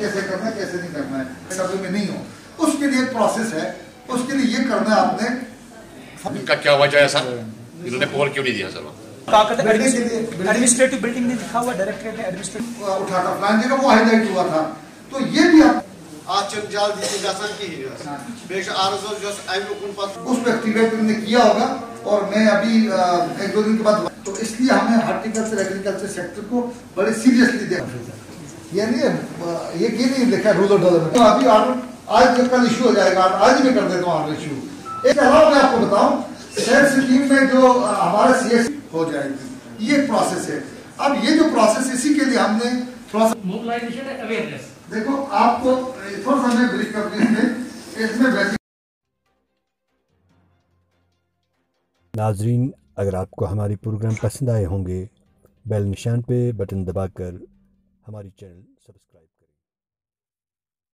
कैसे करना है कैसे नहीं करना है कभी में नहीं हो। उसके लिए एक प्रोसेस है उसके लिए ये करना है आपने। इनका क्या वजह है सर इन्होंने कॉल क्यों नहीं दिया सर? एडमिनिस्ट्रेटिव बिल्डिंग में लिखा हुआ डायरेक्टरेट ने एडमिनिस्ट्रेटिव उठा था प्लान जगह वो हाईलाइट हुआ था। तो ये भी आप आजकल जल्द इसे गसन की ही। हाँ। बेश आरज़ो जो आई अमुक उन पर उस पर एक्टिवेट हमने किया होगा और मैं अभी एक दो दिन के बाद तो इसलिए हमें हॉर्टिकल्चर एग्रीकल्चर सेक्टर को बड़े सीरियसली देखा। यानी ये ये नहीं लिखा रूरल डेवलपमेंट तो अभी ऑर्डर आज जो कल इशू हो जाएगा आज मैं कर देता हूँ ऑर्डर इशू एक अलावा मैं आपको बताऊँ सेल्फ स्कीम में जो हमारा सीएस हो जाएगी ये प्रोसेस है। अब ये जो प्रोसेस इसी के लिए हमने थोड़ा सा and awareness. देखो आपको थोड़ा सा मैं ब्रीफ कर इसमें। इसमें नाजरीन अगर आपको हमारी प्रोग्राम पसंद आए होंगे बेल निशान पे बटन दबाकर हमारी चैनल सब्सक्राइब